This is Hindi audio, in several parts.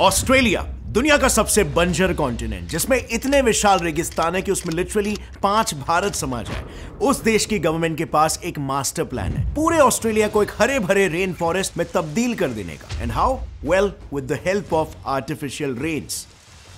ऑस्ट्रेलिया, दुनिया का सबसे बंजर कॉन्टिनेंट जिसमें इतने विशाल रेगिस्तान है कि उसमें लिटरली पाँच भारत समा जाए उस देश की गवर्नमेंट के पास एक मास्टर प्लान है। पूरे ऑस्ट्रेलिया को एक हरे भरे रेन फॉरेस्ट में तब्दील कर देने का। And how well with the help of artificial rains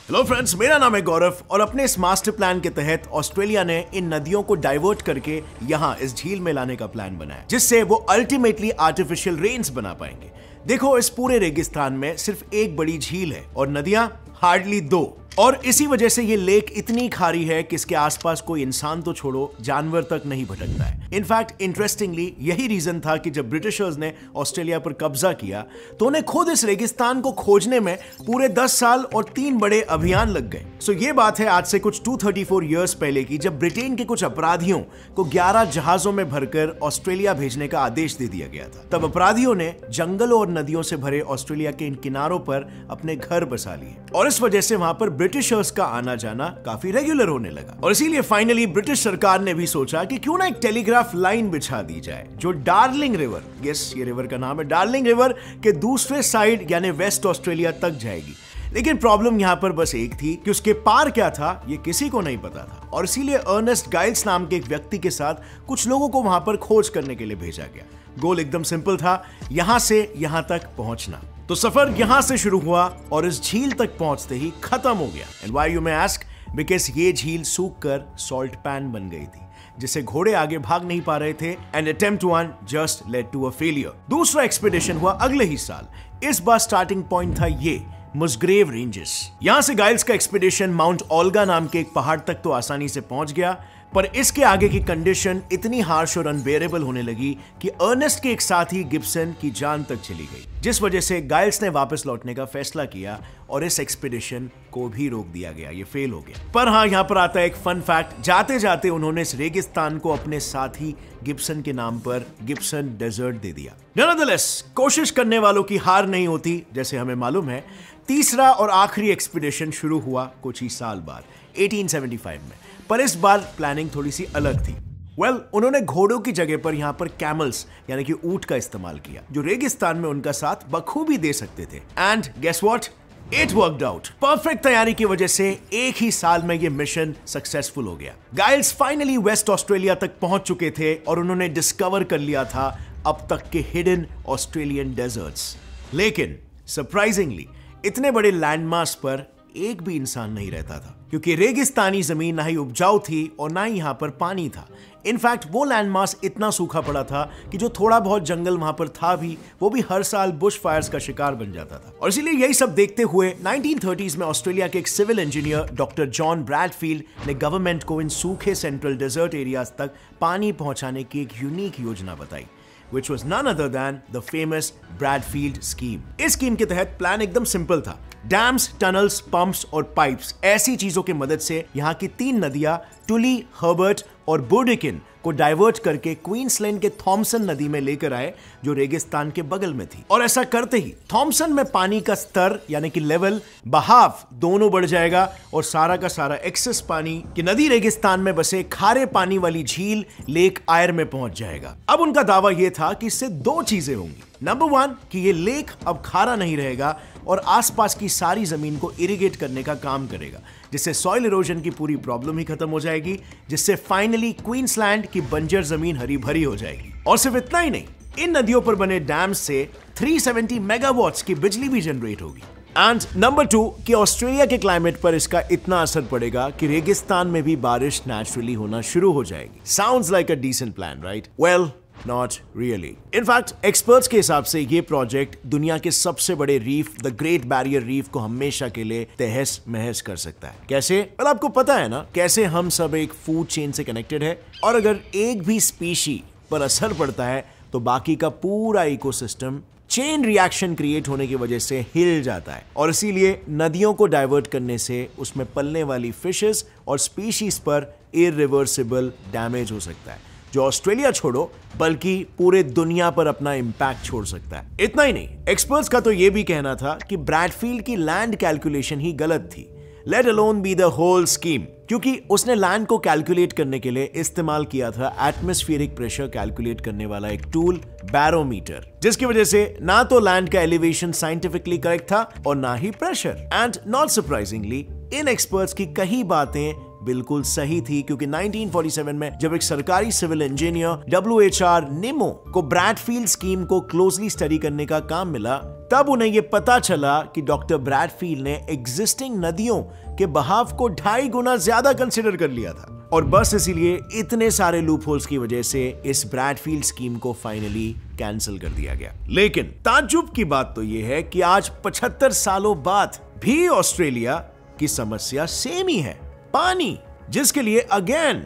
hello friends मेरा नाम है गौरव और अपने इस मास्टर प्लान के तहत ऑस्ट्रेलिया ने इन नदियों को डाइवर्ट करके यहाँ इस झील में लाने का प्लान बनाया, जिससे वो अल्टीमेटली आर्टिफिशियल रेन्स बना पाएँगे। देखो इस पूरे रेगिस्तान में सिर्फ़ एक बड़ी झील है और नदियाँ हार्डली दो। और इसी वजह से ये लेक इतनी खारी है कि इसके आसपास कोई इंसान तो छोड़ो, जानवर तक नहीं भटकता है। इनफैक्ट इंटरेस्टिंगली यही रीजन था कि जब ब्रिटिशर्स ने ऑस्ट्रेलिया पर कब्जा किया तो उन्हें खुद इस रेगिस्तान को खोजने में पूरे 10 साल और तीन बड़े अभियान लग गए। सो ये बात है आज से कुछ 234 इयर्स पहले की, जब ब्रिटेन के कुछ अपराधियों को 11 जहाजों में भरकर ऑस्ट्रेलिया भेजने का आदेश दे दिया गया था। तब अपराधियों ने जंगलों और नदियों से भरे ऑस्ट्रेलिया के इन किनारों पर अपने घर बसा लिए। और इस वजह से वहाँ पर ब्रिटिशर्स का आना जाना काफ़ी रेगुलर होने लगा। और इसीलिए फाइनली ब्रिटिश सरकार ने भी सोचा कि क्यों ना एक टेलीग्राफ लाइन बिछा दी जाए, जो डार्लिंग रिवर यस ये रिवर का नाम है डार्लिंग रिवर के दूसरे साइड यानी वेस्ट ऑस्ट्रेलिया तक जाएगी। लेकिन प्रॉब्लम यहाँ पर बस एक थी कि उसके पार क्या था, ये किसी को नहीं पता था। और इसीलिए अर्नेस्ट गाइल्स नाम के एक व्यक्ति के साथ कुछ लोगों को वहाँ पर खोज करने के लिए भेजा गया। गोल एकदम सिंपल था, यहाँ से यहाँ तक पहुँचना। तो सफ़र यहाँ से शुरू हुआ और इस झील तक पहुँचते ही खत्म हो गया। And why you may ask because ये झील सूख कर सॉल्ट पैन बन गई थी, जिसे घोड़े आगे भाग नहीं पा रहे थे। And attempt one just led to a failure दूसरा एक्सपीडिशन हुआ अगले ही साल। इस बार स्टार्टिंग पॉइंट था ये मुस्ग्रेव रेंजेस यहाँ से गाइल्स का एक्सपीडिशन माउंट ओल्गा नाम के एक पहाड़ तक तो आसानी से पहुँच गया। पर इसके आगे की कंडीशन इतनी हार्श और अनबेरेबल होने लगी कि अर्नेस्ट के एक साथी गिब्सन की जान तक चली गई जिस वजह से गाइल्स ने वापस लौटने का फैसला किया और इस एक्सपीडिशन को भी रोक दिया गया। ये फेल हो गया। पर हाँ यहाँ पर आता है एक फन फैक्ट जाते जाते उन्होंने इस रेगिस्तान को अपने साथी गिब्सन के नाम पर गिब्सन डेजर्ट दे दिया। Nonetheless, कोशिश करने वालों की हार नहीं होती जैसे हमें मालूम है। तीसरा और आखिरी एक्सपीडिशन शुरू हुआ कुछ ही साल बाद 1875 में। पर इस बार प्लानिंग थोड़ी सी अलग थी। वेल well, उन्होंने घोड़ों की जगह पर यहाँ पर कैमल्स यानी कि ऊँट का इस्तेमाल किया जो रेगिस्तान में उनका साथ बखूबी दे सकते थे। And guess what it worked out perfect तैयारी की वजह से एक ही साल में ये मिशन सक्सेसफुल हो गया। गाइल्स फाइनली वेस्ट ऑस्ट्रेलिया तक पहुँच चुके थे और उन्होंने डिस्कवर कर लिया था अब तक के हिडन ऑस्ट्रेलियन डेजर्ट्स लेकिन सरप्राइजिंगली इतने बड़े लैंडमार्क्स पर एक भी इंसान नहीं रहता था। क्योंकि रेगिस्तानी ज़मीन ना ही उपजाऊ थी और ना ही यहाँ पर पानी था। इनफैक्ट वो लैंड लैंडमास इतना सूखा पड़ा था कि जो थोड़ा बहुत जंगल वहाँ पर था भी, वो भी हर साल बुश फायर्स का शिकार बन जाता था। और इसीलिए यही सब देखते हुए 1930s में ऑस्ट्रेलिया के एक civil engineer doctor John Bradfield ने गवर्नमेंट को इन सूखे सेंट्रल डेजर्ट एरियाज़ तक पानी पहुँचाने की एक यूनिक योजना बताई। Which was none other than the famous Bradfield scheme. इस स्कीम के तहत प्लान एकदम सिंपल था डैम्स टनल्स पंप्स और पाइप्स ऐसी चीज़ों की मदद से यहाँ की तीन नदियाँ टुली हर्बर्ट और बोडिकिन को डाइवर्ट करके क्वींसलैंड के थॉमसन नदी में लेकर आए, जो रेगिस्तान के बगल में थी। और ऐसा करते ही थॉमसन में पानी का स्तर, यानी कि लेवल बहाव, दोनों बढ़ जाएगा और सारा का सारा एक्सेस पानी कि नदी रेगिस्तान में बसे खारे पानी वाली झील लेक आयर में पहुँच जाएगा। अब उनका दावा यह था कि इससे दो चीज़ें होंगी। नंबर वन कि ये लेक अब खारा नहीं रहेगा और आसपास की सारी ज़मीन को इरिगेट करने का काम करेगा, जिससे सॉइल इरोजन की पूरी प्रॉब्लम ही खत्म हो जाएगी, जिससे फाइनली क्वींसलैंड की बंजर ज़मीन हरी भरी हो जाएगी। और सिर्फ़ इतना ही नहीं, इन नदियों पर बने डैम से 370 मेगावाट्स की बिजली भी जनरेट होगी। एंड नंबर टू कि ऑस्ट्रेलिया के क्लाइमेट पर इसका इतना असर पड़ेगा कि रेगिस्तान में भी बारिश नेचुरली होना शुरू हो जाएगी। Sounds like a decent plan right well not really in fact experts के हिसाब से ये प्रोजेक्ट दुनिया के सबसे बड़े reef the great barrier reef को हमेशा के लिए तहस महस कर सकता है। कैसे? Well, आपको पता है ना कैसे हम सब एक फ़ूड चेन से कनेक्टेड है और अगर एक भी स्पीशी पर असर पड़ता है तो बाकी का पूरा इकोसिस्टम चेन रिएक्शन क्रिएट होने की वजह से हिल जाता है। और इसीलिए नदियों को डाइवर्ट करने से उसमें पलने वाली फिशेस और स्पीशीज पर इरिवर्सिबल डैमेज हो सकता है। जो ऑस्ट्रेलिया छोड़ो, बल्कि पूरे दुनिया पर अपना इंपैक्ट छोड़ सकता है। इतना ही नहीं एक्सपर्ट्स का तो यह भी कहना था कि ब्रैडफील्ड की लैंड कैलकुलेशन ही गलत थी। Let alone be the whole scheme क्योंकि उसने लैंड को कैलकुलेट करने के लिए इस्तेमाल किया था एटमोस्फियरिक प्रेशर कैलकुलेट करने वाला एक टूल बैरोमीटर जिसकी वजह से ना तो लैंड का एलिवेशन साइंटिफिकली करेक्ट था और ना ही प्रेशर एंड नॉट सरप्राइजिंगली इन एक्सपर्ट्स की कई बातें बिल्कुल सही थी, क्योंकि 1947 में जब एक सरकारी civil engineer W H R Nimmo को ब्रैडफील्ड स्कीम को क्लोजली स्टडी करने का काम मिला, तब उन्हें यह पता चला कि डॉक्टर ब्रैडफील्ड ने एग्जिस्टिंग नदियों के बहाव को ढाई गुना ज़्यादा कंसिडर कर लिया था। और बस इसीलिए इतने सारे लूप होल्स की वजह से इस ब्रैडफील्ड स्कीम को फाइनली कैंसिल कर दिया गया। लेकिन ताजुब की बात तो यह है कि आज 75 सालों बाद भी ऑस्ट्रेलिया की समस्या सेम ही है। पानी, जिसके लिए अगेन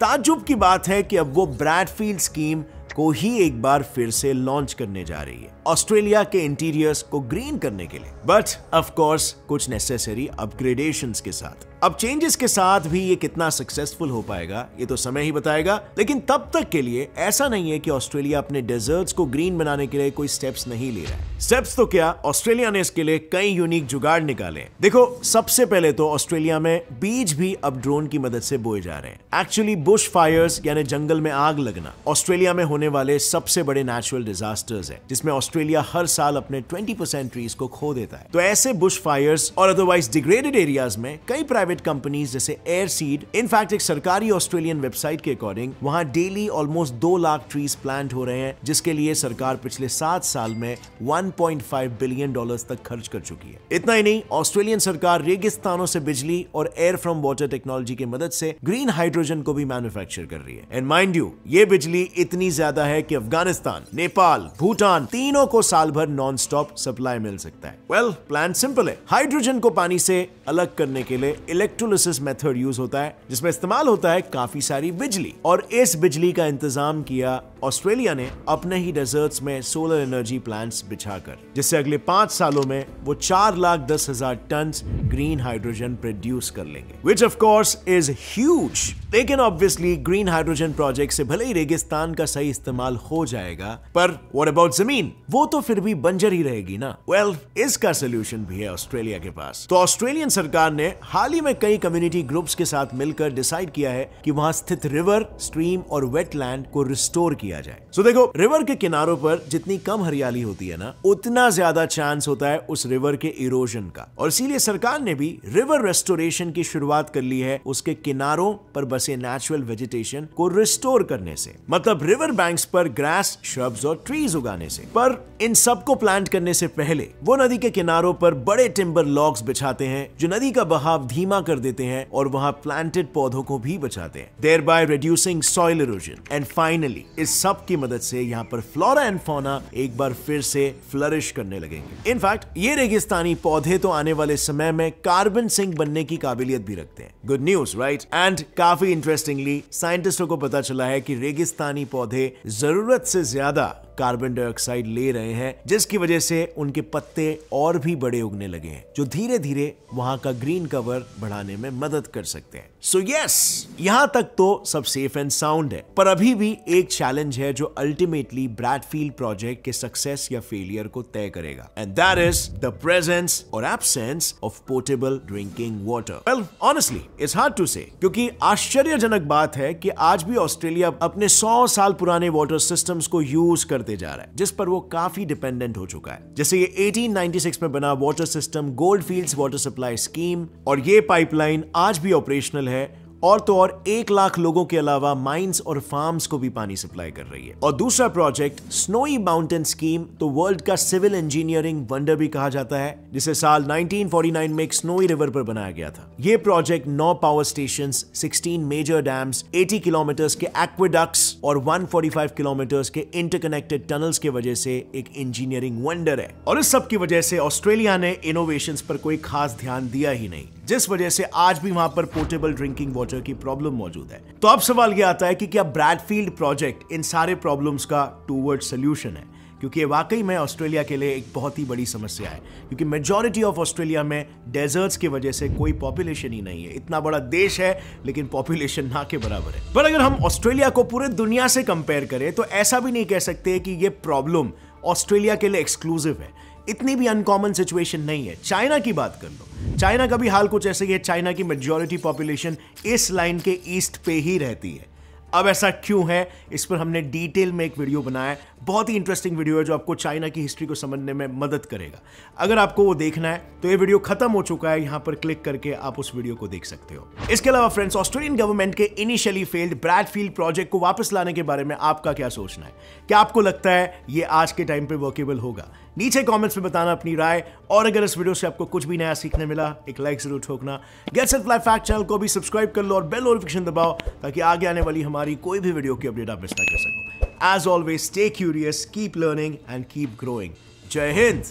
ताजुब की बात है कि अब वो ब्रैडफील्ड स्कीम को ही एक बार फिर से लॉन्च करने जा रही है ऑस्ट्रेलिया के इंटीरियर्स को ग्रीन करने के लिए। बट ऑफ़ कोर्स कुछ नेसेसरी अपग्रेडेशंस के साथ। अब चेंजेस के साथ भी ये कितना सक्सेसफुल हो पाएगा, ये तो समय ही बताएगा। लेकिन तब तक के लिए ऐसा नहीं है कि ऑस्ट्रेलिया अपने डेजर्ट्स को ग्रीन बनाने के लिए कोई स्टेप्स नहीं ले रहा है। स्टेप्स तो क्या? ऑस्ट्रेलिया ने इसके लिए कई यूनिक जुगाड़ निकाले। देखो, सबसे पहले तो ऑस्ट्रेलिया में बीज भी अब ड्रोन की मदद से बोए जा रहे हैं। एक्चुअली बुश फायर्स यानी जंगल में आग लगना ऑस्ट्रेलिया में होने वाले सबसे बड़े नेचुरल डिजास्टर्स है, जिसमें ऑस्ट्रेलिया हर साल अपने ट्वेंटी ट्रीज को खो देता है। तो ऐसे बुश फायर्स और अदरवाइज़ डिग्रेडेड एरियाज़ में कई प्राइवेट प्राइवेट कंपनीज़ जैसे एयर सीड इनफैक्ट एक सरकारी ऑस्ट्रेलियन वेबसाइट के अकॉर्डिंग वहाँ डेली ऑलमोस्ट दो लाख ट्रीज प्लांट हो रहे हैं, जिसके लिए सरकार पिछले सात साल में 1.5 बिलियन डॉलर्स तक खर्च कर चुकी है। इतना ही नहीं ऑस्ट्रेलियन सरकार रेगिस्तानों से बिजली और एयर फ्रॉम वाटर टेक्नोलॉजी की मदद से ग्रीन हाइड्रोजन को भी मैन्युफैक्चर कर रही है। एंड माइंड यू ये बिजली इतनी ज़्यादा है कि अफ़गानिस्तान, नेपाल, भूटान तीनों को साल भर नॉन स्टॉप सप्लाई मिल सकता है। वेल प्लान सिंपल है। हाइड्रोजन को पानी से अलग करने के लिए इलेक्ट्रोलिसिस मेथड यूज़ होता है, जिसमें इस्तेमाल होता है काफ़ी सारी बिजली। और इस बिजली का इंतज़ाम किया ऑस्ट्रेलिया ने अपने ही डेजर्ट्स में सोलर एनर्जी प्लांट्स बिछाकर जिससे अगले पाँच सालों में वो चार लाख दस हज़ार टन ग्रीन हाइड्रोजन प्रोड्यूस कर लेंगे। Which of course is huge लेकिन ऑब्वियसली ग्रीन हाइड्रोजन प्रोजेक्ट से भले ही रेगिस्तान का सही इस्तेमाल हो जाएगा पर वॉट अबाउट ज़मीन वो तो फिर भी बंजर ही रहेगी ना। वेल well, इसका सोल्यूशन भी है ऑस्ट्रेलिया के पास। तो ऑस्ट्रेलियन सरकार ने हाल ही में कई कम्युनिटी ग्रुप्स के साथ मिलकर डिसाइड किया है कि वहाँ स्थित रिवर स्ट्रीम और वेटलैंड को रिस्टोर किया जाए। सो so देखो रिवर के किनारों पर जितनी कम हरियाली होती है ना, उतना ज़्यादा चांस होता है उस रिवर के इरोजन का। और इसीलिए सरकार ने भी रिवर रेस्टोरेशन की शुरुआत कर ली है उसके किनारों पर बसे नेचुरल वेजिटेशन को रिस्टोर करने से। मतलब रिवर बैंक्स पर ग्रास श्रब्स और ट्रीज उगाने से। पर इन सबको प्लांट करने से पहले वो नदी के किनारों पर बड़े टिम्बर लॉग्स बिछाते हैं, जो नदी का बहाव धीमा कर देते हैं और वहाँ प्लांटेड पौधों को भी बचाते हैं thereby reducing soil erosion and finally इस सब की मदद से यहाँ पर फ्लोरा एंड फोना एक बार फिर से फ्लरिश करने लगेंगे। इनफैक्ट ये रेगिस्तानी पौधे तो आने वाले समय में कार्बन सिंक बनने की काबिलियत भी रखते हैं। गुड न्यूज़ राइट एंड काफ़ी इंटरेस्टिंगली साइंटिस्टों को पता चला है कि रेगिस्तानी पौधे ज़रूरत से ज़्यादा कार्बन डाइऑक्साइड ले रहे हैं जिसकी वजह से उनके पत्ते और भी बड़े उगने लगे हैं जो धीरे धीरे वहाँ का ग्रीन कवर बढ़ाने में मदद कर सकते हैं। सो so यस yes, यहाँ तक तो सब सेफ़ एंड साउंड है पर अभी भी एक चैलेंज है जो अल्टीमेटली ब्रैडफील्ड प्रोजेक्ट के सक्सेस या फेलियर को तय करेगा and that is the presence और absence of portable drinking water well honestly it's hard to say क्योंकि आश्चर्यजनक बात है कि आज भी ऑस्ट्रेलिया अपने 100 साल पुराने वाटर सिस्टम्स को यूज़ करते जा रहा है, जिस पर वो काफ़ी डिपेंडेंट हो चुका है। जैसे ये 1896 में बना water system gold field water supply scheme और ये पाइपलाइन आज भी ऑपरेशनल है और तो और एक लाख लोगों के अलावा माइंस और फार्म्स को भी पानी सप्लाई कर रही है। और दूसरा प्रोजेक्ट स्नोई माउंटेन स्कीम तो वर्ल्ड का सिविल इंजीनियरिंग वंडर भी कहा जाता है, जिसे साल 1949 में एक स्नोई रिवर पर बनाया गया था। ये प्रोजेक्ट नौ power station 16 major dams eighty kilometre के एक्वेडक्स और 145 किलोमीटर के इंटरकनेक्टेड टनल्स के वजह से एक इंजीनियरिंग वंडर है। और इस सब की वजह से ऑस्ट्रेलिया ने इनोवेशन पर कोई खास ध्यान दिया ही नहीं, जिस वजह से आज भी वहाँ पर पोर्टेबल ड्रिंकिंग वाटर की प्रॉब्लम मौजूद है। तो अब सवाल यह आता है कि क्या ब्रैडफील्ड प्रोजेक्ट इन सारे प्रॉब्लम्स का टूवर्ड सोल्यूशन है? क्योंकि ये वाकई में ऑस्ट्रेलिया के लिए एक बहुत ही बड़ी समस्या है। क्योंकि मेजॉरिटी ऑफ़ ऑस्ट्रेलिया में डेजर्ट्स की वजह से कोई पॉपुलेशन ही नहीं है। इतना बड़ा देश है, लेकिन पॉपुलेशन ना के बराबर है। पर अगर हम ऑस्ट्रेलिया को पूरे दुनिया से कंपेयर करें तो ऐसा भी नहीं कह सकते कि ये प्रॉब्लम ऑस्ट्रेलिया के लिए एक्सक्लूसिव है। इतनी भी अनकॉमन सिचुएशन नहीं है। चाइना की बात कर लो। चाइना का भी हाल कुछ ऐसे ही है। चाइना की मेजोरिटी पॉपुलेशन इस लाइन के ईस्ट पे ही रहती है। अब ऐसा क्यों है? इस पर हमने डिटेल में एक वीडियो बनाया है। बहुत ही इंटरेस्टिंग वीडियो है जो आपको चाइना की हिस्ट्री को समझने में मदद करेगा। अगर आपको वो देखना है तो ये वीडियो खत्म हो चुका है। यहाँ पर क्लिक करके आप उस वीडियो को देख सकते हो। इसके अलावा फ्रेंड्स ऑस्ट्रेलियन गवर्नमेंट के इनिशियली फेल्ड ब्रैडफील्ड प्रोजेक्ट को वापस लाने के बारे में आपका क्या सोचना है? क्या आपको लगता है ये आज के टाइम पे वर्केबल होगा? नीचे कमेंट्स में बताना अपनी राय। और अगर इस वीडियो से आपको कुछ भी नया सीखने मिला, एक लाइक ज़रूर ठोकना। Get set fly fact channel को भी सब्सक्राइब कर लो और बेल नोटिफिकेशन दबाओ, ताकि आगे आने वाली हमारी कोई भी वीडियो की अपडेट आप मिस ना कर सको। As always stay curious keep learning and keep growing जय हिंद!